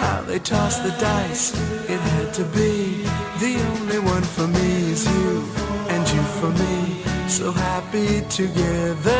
How they toss the dice, it had to be. The only one for me is you, and you for me, so happy together.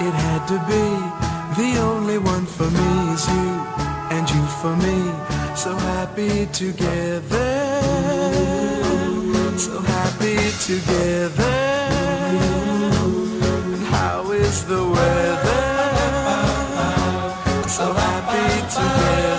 It had to be. The only one for me is you, and you for me. So happy together. So happy together. And how is the weather? So happy together.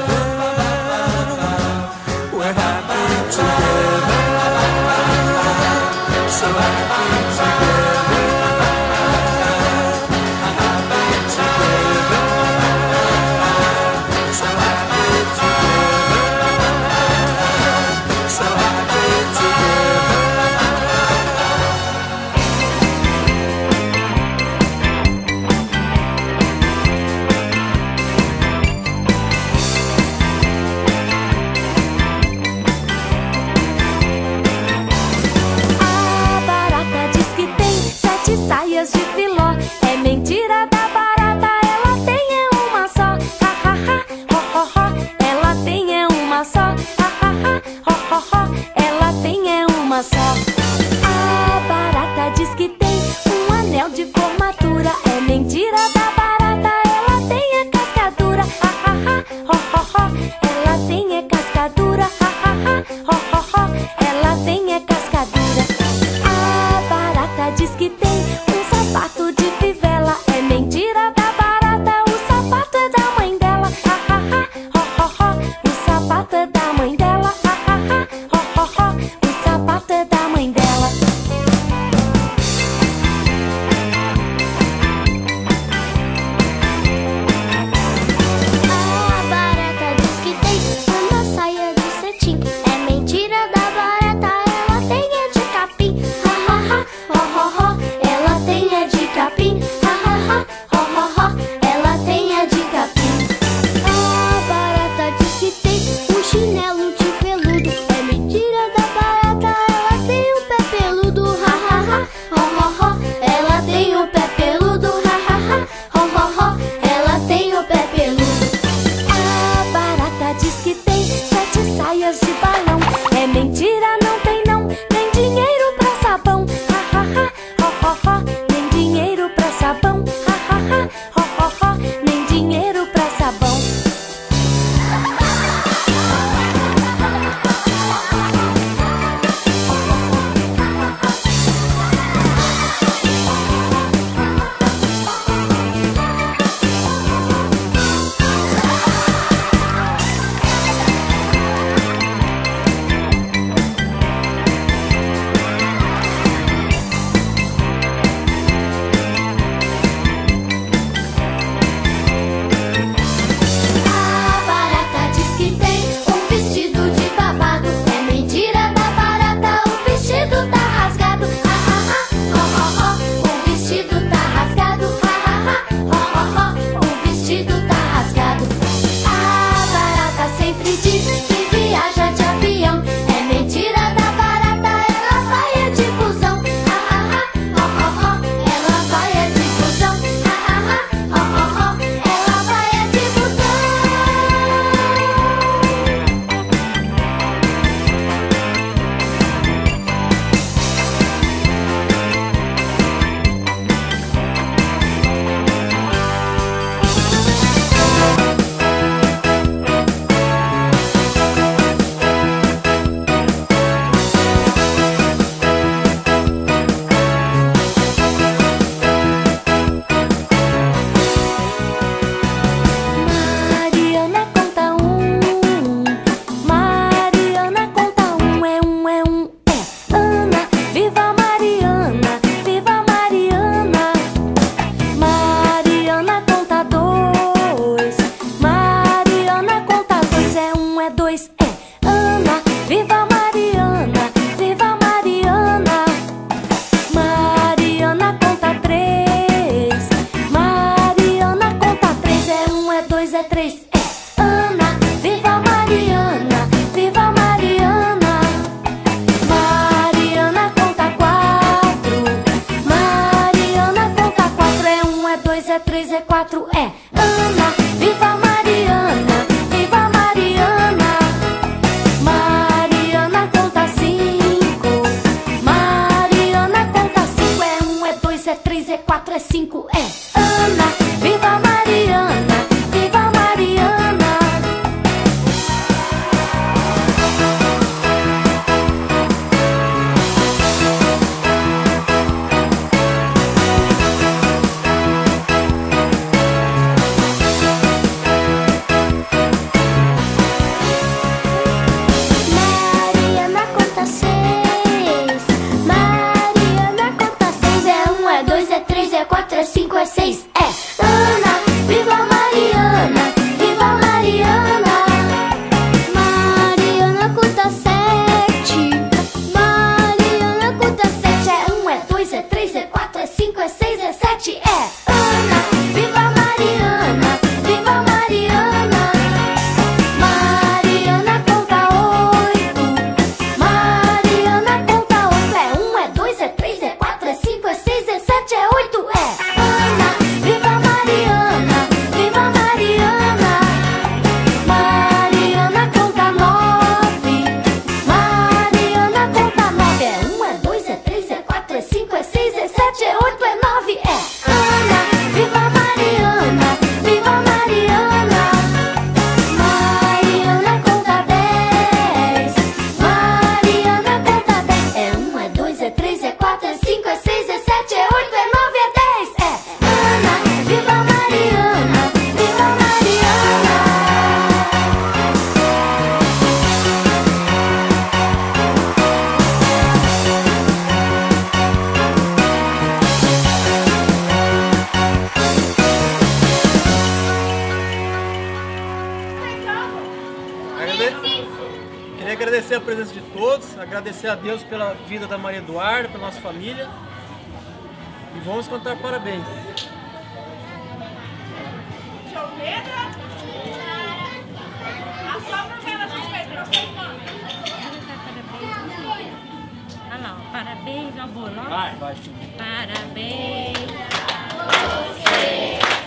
mentira te da dias de 4 é 5, é. agradecer a Deus pela vida da Maria Eduarda, pela nossa família. E vamos cantar parabéns. Parabéns, amor. Vai, vai. Parabéns a você.